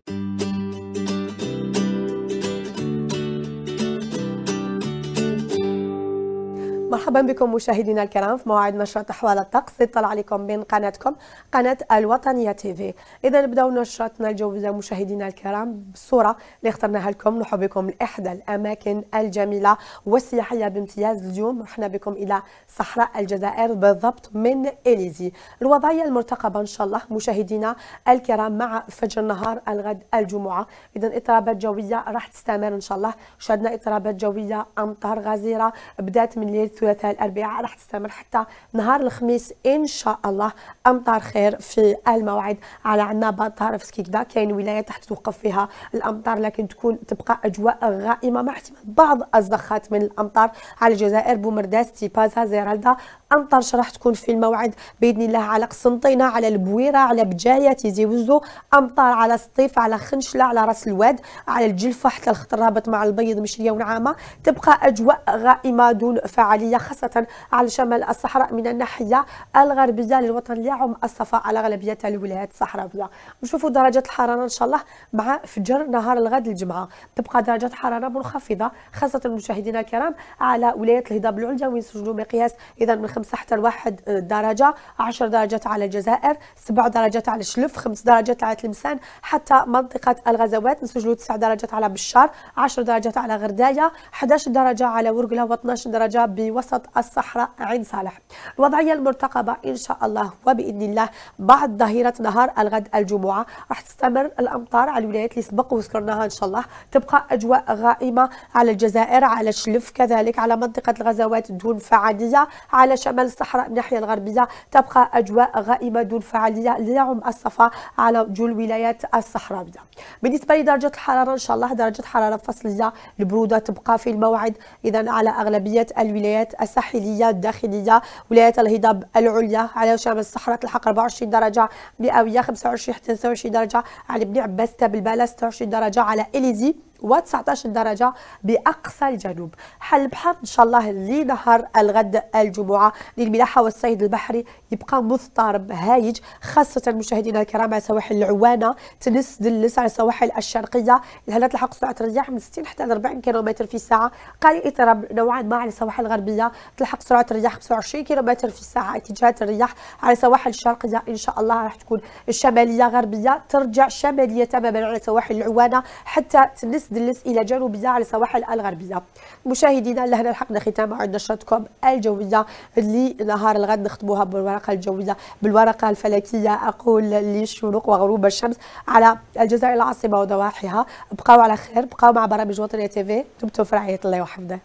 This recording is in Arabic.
Thank you. مرحبا بكم مشاهدينا الكرام في موعد نشرة أحوال الطقس. يطلع عليكم من قناتكم قناة الوطنية تيفي إذا نبداو نشرتنا الجوية مشاهدينا الكرام بالصورة اللي اخترناها لكم. نروحوا بكم لإحدى الأماكن الجميلة والسياحية بامتياز اليوم. رحنا بكم إلى صحراء الجزائر بالضبط من إليزي. الوضعية المرتقبة إن شاء الله مشاهدينا الكرام مع فجر نهار الغد الجمعة. إذا اضطرابات جوية راح تستمر إن شاء الله. شهدنا اضطرابات جوية أمطار غزيرة بدات من ليل الثلاثاء الأربعاء راح تستمر حتى نهار الخميس إن شاء الله. أمطار خير في الموعد. على عنابه طرف سكيكدا كاين ولايات راح توقف فيها الأمطار لكن تكون تبقى أجواء غائمة مع احتمال بعض الزخات من الأمطار. على الجزائر بومرداس تيبازا زيرالدا امطار راح تكون في الموعد بإذن الله على قسنطينة على البويرة على بجاية تيزي وزو. أمطار على سطيف على خنشلة على راس الواد على الجلفة حتى الخط الرابط مع البيض مشريه ونعامه تبقى أجواء غائمة دون فعالية خاصة على شمال الصحراء من الناحية الغربيه للوطن اليوم الصفاء على غالبية الولايات الصحراويه نشوفوا درجه الحرارة إن شاء الله مع فجر نهار الغد الجمعة. تبقى درجه الحراره منخفضة خاصة المشاهدين الكرام على ولاية الهضاب العليا وين سجلوا مقياس. اذا من 5 حتى لواحد درجة 10 درجات على الجزائر 7 درجات على الشلف 5 درجات على تلمسان حتى منطقة الغزوات نسجلوا 9 درجات على بشار 10 درجات على غرداية 11 درجة على ورقلة و12 درجة بوسط الصحراء عين صالح. الوضعية المرتقبة إن شاء الله وبإذن الله بعد ظهيرة نهار الغد الجمعة. راح تستمر الأمطار على الولايات اللي سبق وذكرناها إن شاء الله. تبقى أجواء غائمة على الجزائر على الشلف كذلك على منطقة الغزوات دون فعاليه على شمال الصحراء الناحيه الغربية تبقى أجواء غائمة دون فعالية ليعم الصفا على جل الولايات الصحراوية. بالنسبة لدرجة الحرارة إن شاء الله درجة حرارة فصلية البروده تبقى في الموعد. اذا على أغلبية الولايات الساحلية الداخلية ولايات الهضاب العليا على شمال الصحراء تلحق 24 درجة مئوية 25 حتى 29 درجة على بني عباس تابلباله 26 درجة على إليزي و19 درجة بأقصى الجنوب. حل البحر إن شاء الله لنهار الغد الجمعة. للملاحة والصيد البحري يبقى مضطرب هايج خاصة مشاهدينا الكرام على سواحل العوانة تنس دلس على السواحل الشرقية. لهنا تلحق سرعة الرياح من 60 حتى 40 كم في الساعة قليل اضطراب نوعا ما على السواحل الغربية تلحق سرعة الرياح 25 كم في الساعة اتجاهات الرياح على السواحل الشرقية إن شاء الله راح تكون الشمالية غربية. ترجع شمالية تماما على سواحل العوانة. حتى تنس دلس إلى جنوبيه على السواحل الغربيه مشاهدينا لهنا لحقنا ختام موعد نشرتكم الجويه اللي نهار الغد نختموها بالورقة الجويه بالورقة الفلكية. أقول لشروق وغروب الشمس على الجزائر العاصمة وضواحيها بقاو على خير بقاو مع برامج وطنية تيفي دمتم في رعاية الله وحفظه.